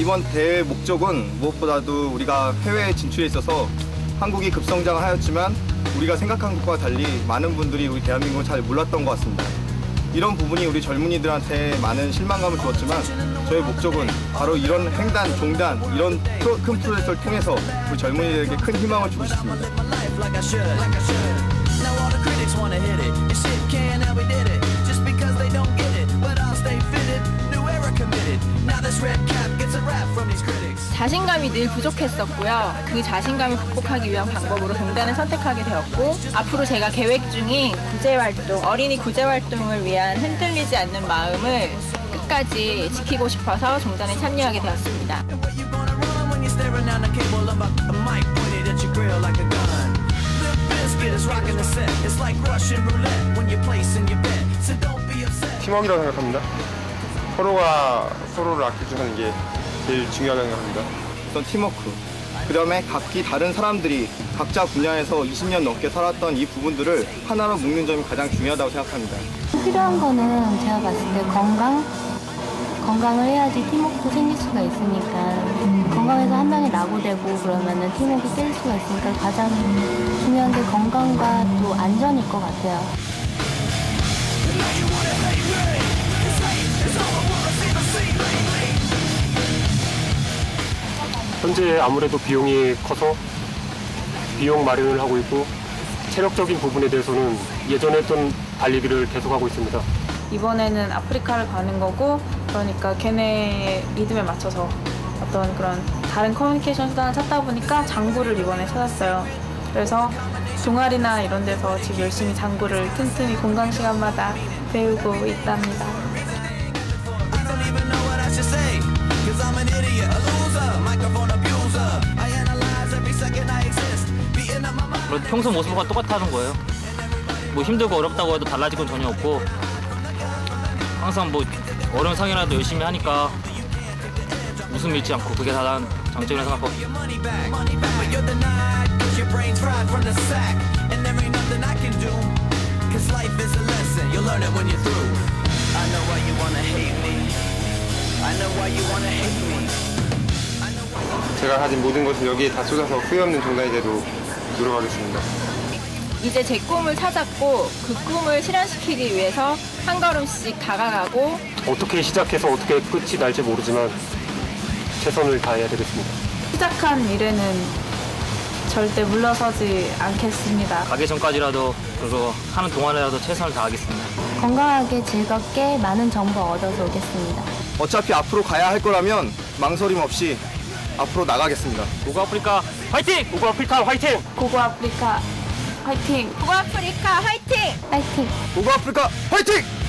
이번 대회 목적은 무엇보다도 우리가 해외에 진출해 있어서 한국이 급성장을 하였지만 우리가 생각한 것과 달리 많은 분들이 우리 대한민국을 잘 몰랐던 것 같습니다. 이런 부분이 우리 젊은이들한테 많은 실망감을 주었지만 저의 목적은 바로 이런 횡단, 종단, 이런 큰 프로젝트를 통해서 우리 젊은이들에게 큰 희망을 주고 싶습니다. 자신감이 늘 부족했었고요. 그 자신감을 극복하기 위한 방법으로 동단을 선택하게 되었고 앞으로 제가 계획 중인 구제 활동, 어린이 구제 활동을 위한 흔들리지 않는 마음을 끝까지 지키고 싶어서 종단에 참여하게 되었습니다. 팀워크라고 생각합니다. 서로가 서로를 아껴주는 게 제일 중요하다고 생각합니다. 우선 팀워크. 그 다음에 각기 다른 사람들이 각자 분야에서 20년 넘게 살았던 이 부분들을 하나로 묶는 점이 가장 중요하다고 생각합니다. 필요한 거는 제가 봤을 때 건강, 건강을 해야지 팀워크도 생길 수가 있으니까 건강해서 한 명이 낙오되고 그러면은 팀워크 깨질 수가 있으니까 가장 중요한 게 건강과 또 안전일 것 같아요. 현재 아무래도 비용이 커서 비용 마련을 하고 있고 체력적인 부분에 대해서는 예전에 했던 달리기를 계속하고 있습니다. 이번에는 아프리카를 가는 거고 그러니까 걔네 리듬에 맞춰서 어떤 그런 다른 커뮤니케이션 수단을 찾다 보니까 장구를 이번에 찾았어요. 그래서 동아리나 이런 데서 지금 열심히 장구를 틈틈이 공강 시간마다 배우고 있답니다. 평소 모습과 똑같다는 거예요. 뭐 힘들고 어렵다고 해도 달라질 건 전혀 없고 항상 뭐 어려운 상이라도 열심히 하니까 웃음 잃지 않고 그게 다른 장점이라 생각하고. 제가 가진 모든 것을 여기에 다 쏟아서 후회 없는 종단이 되도록 노력하겠습니다. 이제 제 꿈을 찾았고 그 꿈을 실현시키기 위해서 한 걸음씩 다가가고 어떻게 시작해서 어떻게 끝이 날지 모르지만 최선을 다해야 되겠습니다. 시작한 일에는 절대 물러서지 않겠습니다. 가기 전까지라도 그리고 하는 동안이라도 최선을 다하겠습니다. 건강하게 즐겁게 많은 정보 얻어서 오겠습니다. 어차피 앞으로 가야 할 거라면 망설임 없이 앞으로 나가겠습니다. 고고 아프리카 화이팅! 고고 아프리카 화이팅! 고고 아프리카 화이팅! 고아프리카 화이팅! 고고 아프리카 화이팅!